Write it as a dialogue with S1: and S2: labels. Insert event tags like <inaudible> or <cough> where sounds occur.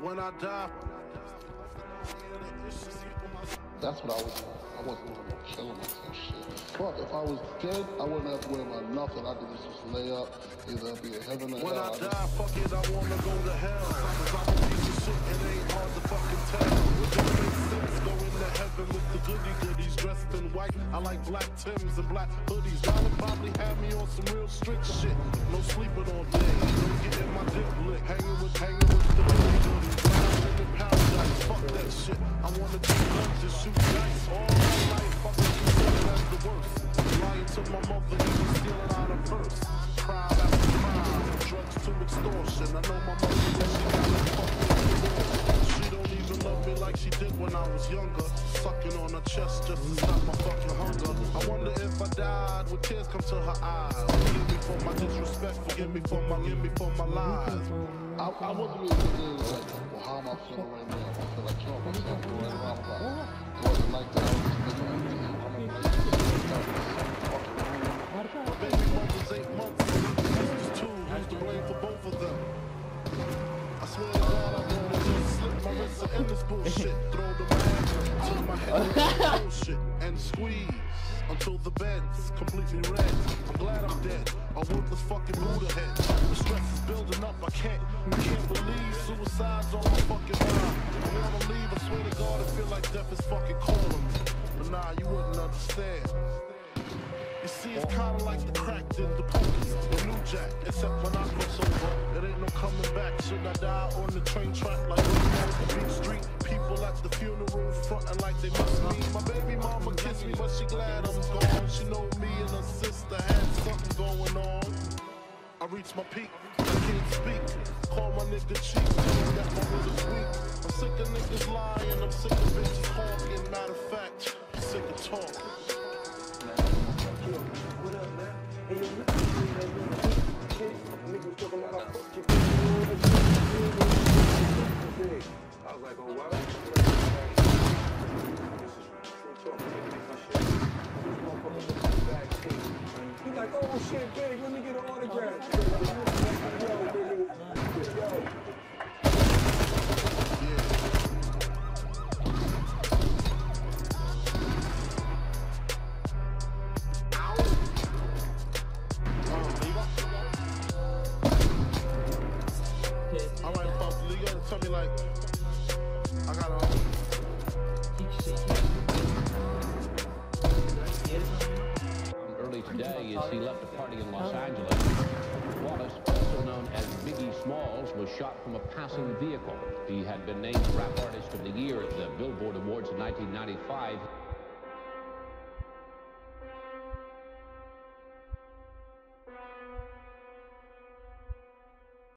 S1: When I die,
S2: That's what I was doing. I wasn't doing no killing myself shit. Fuck, if I was dead, I wouldn't have to worry about nothing. I could just lay up, either be in heaven or
S1: when
S2: hell.
S1: I
S2: I just-
S1: die, fuck it, I wanna go to hell. Of shit, it ain't hard to fucking tell. It don't make sense going to heaven with the goody goodies dressed in white. I like black Tims and black hoodies. Y'all probably have me on some real strict shit. No sleeping all day, no getting my dick licked. Hanging with, hanging with the goody goodies. In paradise, fuck that shit. I wanna do guns and shoot dice all my life. Fucking considered as the worst. Lying to my mother, even stealing out her purse. Crime after crime, drugs to extortion. I know my mother, when I was younger. Sucking on her chest just to stop my fucking hunger. I wonder if I died, would tears come to her eyes? Forgive me for my disrespect, forgive me for my, forgive me for my lies.
S2: I, I wasn't really like, well, how am I feeling right now? I feel like killing myself <laughs>
S1: and squeeze until the bed's completely red. I'm glad I'm dead. I A worthless fucking Buddha head. The stress is building up. I can't, can't believe suicide's on my fucking mind. I wanna leave. I swear to God, I feel like death is fucking calling me. But nah, you wouldn't understand. You see, it's kinda like the crack did the ponies, the new jack. Except when I cross over, it ain't no coming back. Should I die on the train track like when on the beat street? People at the funeral frontin' like they miss me. My baby mama kissed me, but she glad I'm gone. She know me and her sister had something going on. I reached my peak, I can't speak. Call my nigga cheap, that my will is weak. I'm sick of niggas lying, I'm sick of bitches hawking. Matter of fact, I'm sick of talking.
S3: Oh, shit, big. Let me get an autograph.
S1: Tell me like,
S4: as he left a party in Los oh. Angeles, Wallace, also known as Biggie Smalls, was shot from a passing vehicle. He had been named Rap Artist of the Year at the Billboard Awards in 1995.